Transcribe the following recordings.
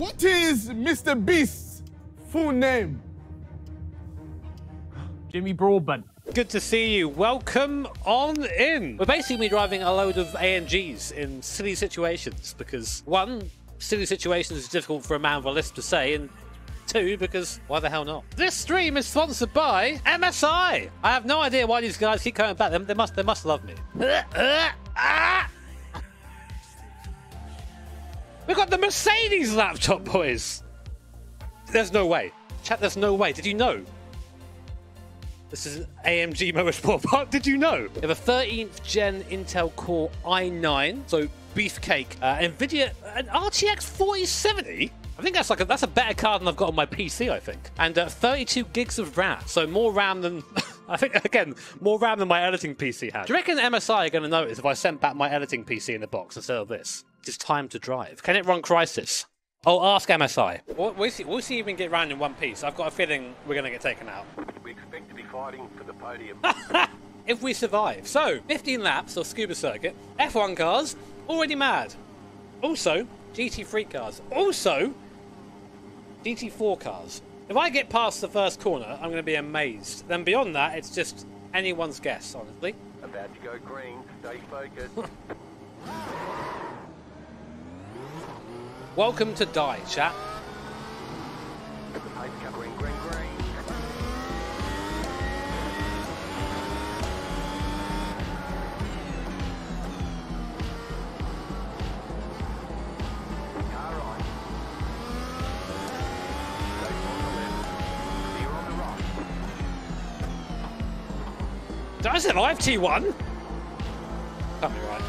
What is Mr. Beast's full name? Jimmy Broadbent. Good to see you. Welcome on in. We're basically driving a load of AMGs in silly situations because one, silly situations is difficult for a man with a lisp to say, and two, because why the hell not? This stream is sponsored by MSI. I have no idea why these guys keep coming back. They, they must, they must love me. Ah, ah, We've got the Mercedes laptop, boys. There's no way. Chat, there's no way. Did you know? This is an AMG Motorsport part. Did you know? We have a 13th gen Intel Core i9, so beefcake. Uh, Nvidia, an RTX 4070. I think that's like a, that's a better card than I've got on my PC. I think, and uh, 32 gigs of RAM, so more RAM than I think again more RAM than my editing PC has. Do you reckon MSI are going to notice if I sent back my editing PC in the box instead of this? It's time to drive. Can it run Crysis? Oh, ask MSI. We'll, we'll, see, we'll see if we can get round in one piece. I've got a feeling we're going to get taken out. We expect to be fighting for the podium. if we survive. So, 15 laps of scuba circuit, F1 cars, already mad. Also, GT3 cars. Also, GT4 cars. If I get past the first corner, I'm going to be amazed. Then beyond that, it's just anyone's guess, honestly. About to go green. Stay focused. Welcome to Die, chat. Did I survive T1? Can't be right.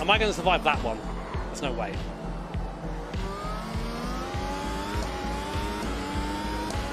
Am I going to survive that one? There's no way.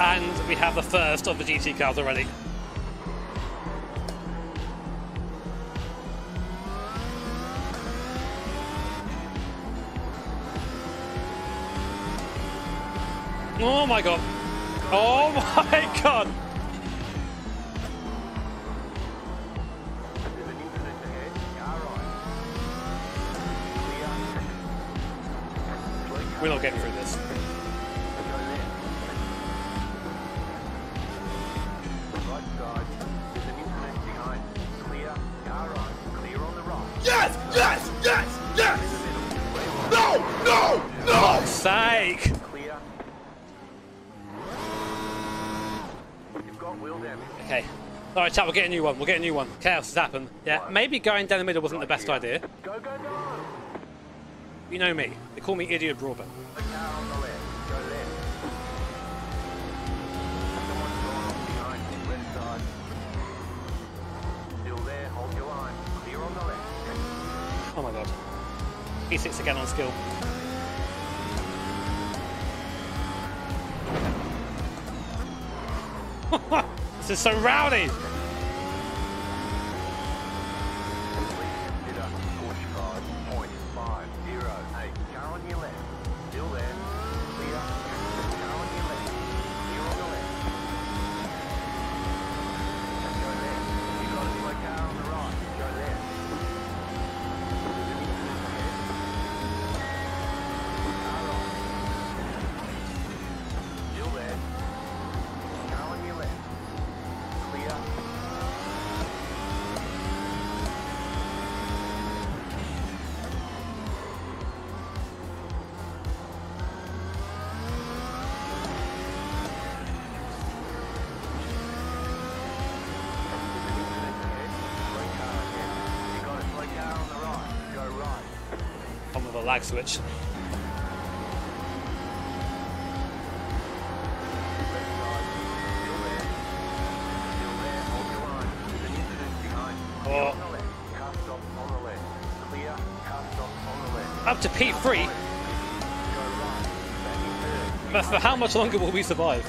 And we have the first of the GT cars already. Oh my god. Oh my god. There's an incident ahead. Car right. Clear. Clear. We're not getting through this. Go left. Right side. There's an incident behind. Clear. Car right. Clear on the right. Yes! Yes! Yes! Yes! In the middle. Clear No! No! No! Sake! Clear. You've got wheel damage. Okay. Alright, chat, we'll get a new one. We'll get a new one. Chaos has happened. Yeah, maybe going down the middle wasn't the best idea. Go, go, go! You know me. They call me Idiot Broadbent. Oh my god. on the again on left. Is so rowdy! Lag switch. Oh. Up to P3. But for how much longer will we survive?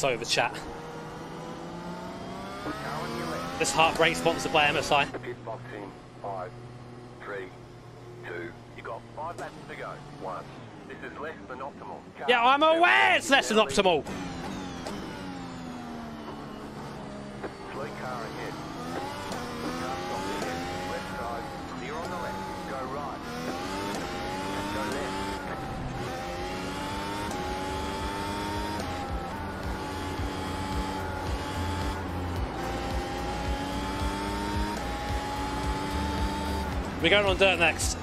Sorry, the chat. Car on your left. This heartbreak sponsored by MSI. Pit box in. Five, three, two. You got five laps to go. One. This is less than optimal. Car Yeah, I'm aware it's less than optimal. Slow car ahead. We're going on dirt next.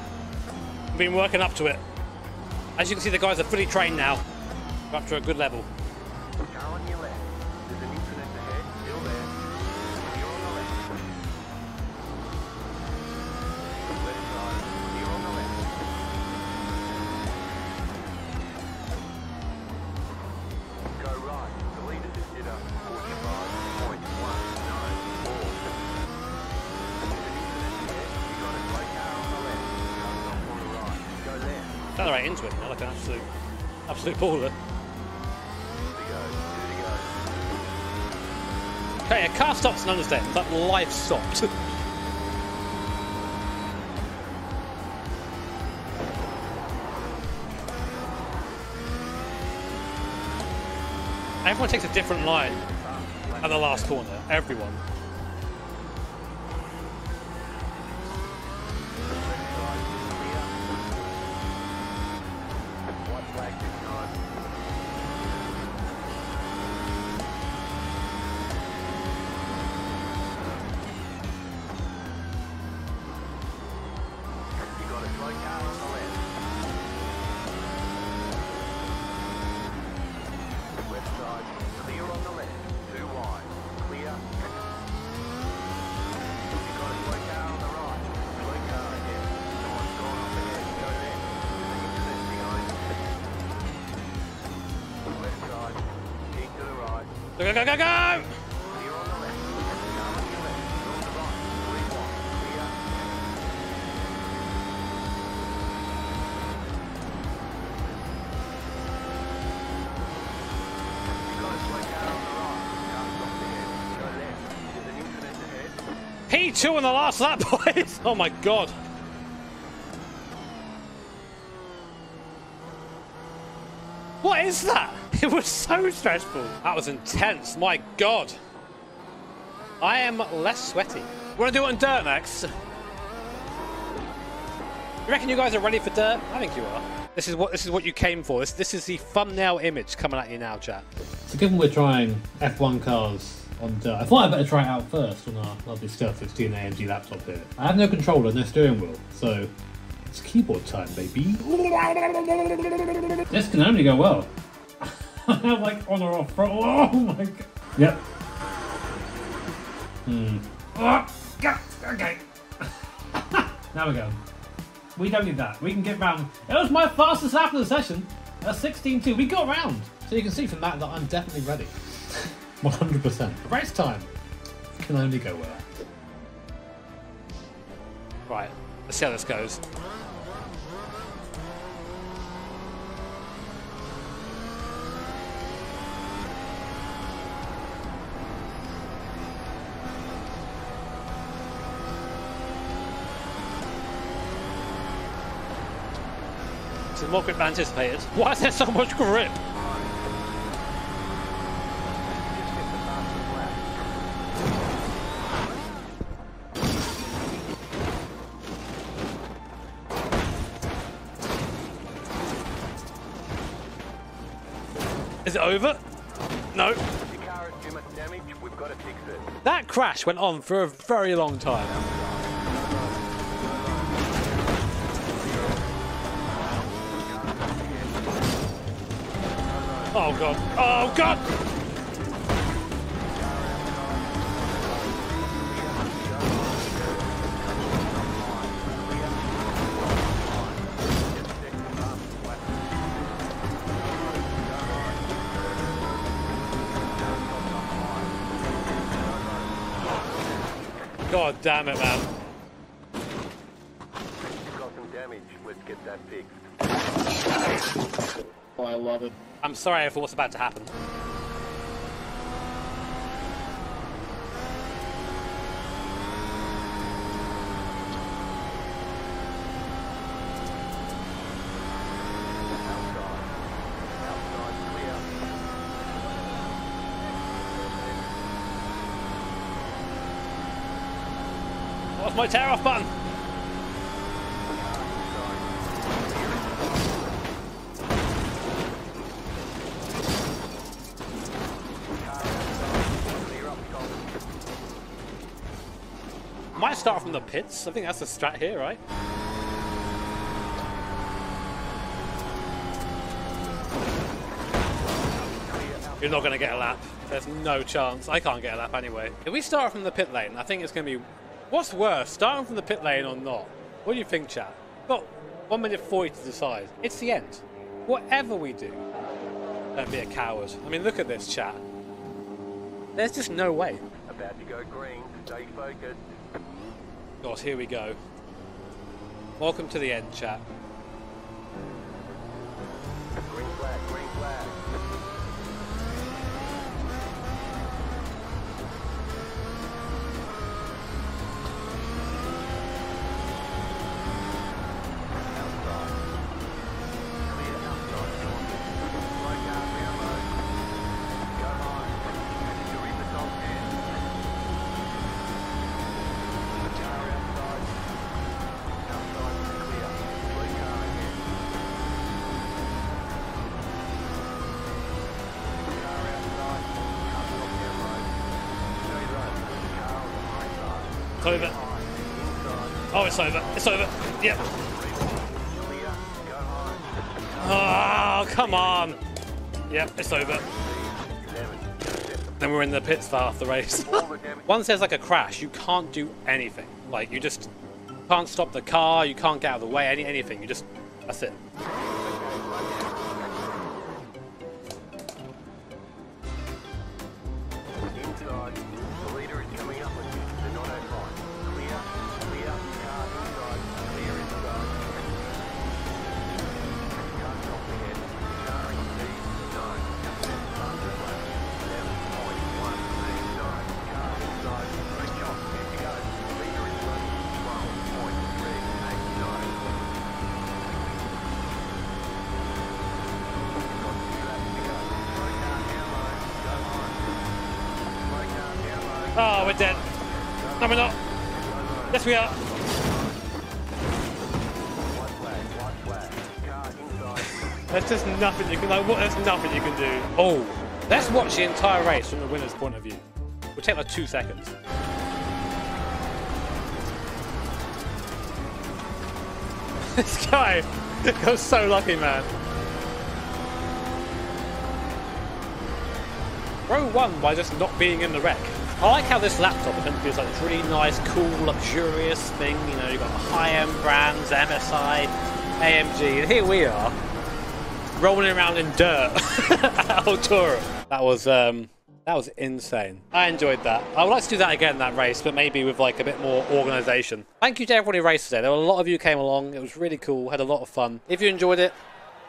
We've been working up to it. As you can see, the guys are fully trained now. We're up to a good level. Found right into it now, like an absolute, absolute baller. Okay, a car stops and understands. That life stopped. Everyone takes a different line at the last corner. Everyone. There's an incident ahead. P2 on the last lap, boys! Oh my god. What is that? It was so stressful. That was intense, my god. I am less sweaty. We're gonna do it on dirt next. You reckon you guys are ready for dirt? I think you are. This is what this is what you came for. This this is the thumbnail image coming at you now, chat. So given we're trying F1 cars on dirt, I thought I'd better try it out first on our lovely Stealth 16 AMG laptop here. I have no controller, no steering wheel, so it's keyboard time, baby. This can only go well. I have like on or off throttle. Oh my god. Yep. Hmm. Oh, yeah, okay. now we go. We don't need that. We can get round. It was my fastest lap of the session. A 16.2. We got round. So you can see from that that I'm definitely ready. 100%. Race time can only go well. Right, let's see how this goes. expected, more grip than anticipated. Why is there so much grip? Is it over? No. That crash went on for a very long time. Oh god. Oh god! God damn it, man. Got some damage. Let's get that fixed. Oh, I love it. I'm sorry for what's about to happen. What's my tear off button? From the pits. I think that's the strat here, right? You're not going to get a lap. There's no chance. I can't get a lap anyway. If we start from the pit lane, I think it's going to be... What's worse, starting from the pit lane or not? What do you think, chat? Got 1 minute 40 to decide. It's the end. Whatever we do, don't be a coward. I mean, look at this, chat. There's just no way. About to go green. Stay focused. God, here we go. Welcome to the end, chat. Green flag, green over. Oh, it's over. It's over. Yep. Oh, come on. Yep, it's over. Then we're in the pits for half the race. Once there's like a crash, you can't do anything. Like, you just can't stop the car, you can't get out of the way, any anything. You just, that's it. We're dead. No, we're not. Yes, we are. There's just nothing you can, like, what, there's nothing you can do. Oh, let's watch the entire race from the winner's point of view. We'll take like two seconds. this guy got so lucky, man. Row won by just not being in the wreck. I like how this laptop is meant like this really nice, cool, luxurious thing. You know, you've got high-end brands, MSI, AMG, and here we are, rolling around in dirt at. That was um, that was insane. I enjoyed that. I would like to do that again, that race, but maybe with like a bit more organisation. Thank you to everybody who raced today. There were a lot of you came along. It was really cool. Had a lot of fun. If you enjoyed it,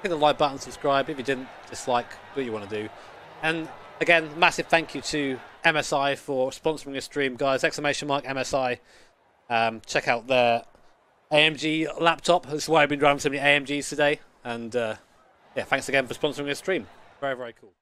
hit the like button, subscribe. If you didn't, dislike. Do what you want to do. And again, massive thank you to MSI for sponsoring this stream, guys. Exclamation mark MSI. Um, check out their AMG laptop. That's why I've been driving so many AMGs today. And uh, yeah, thanks again for sponsoring this stream. Very, very cool.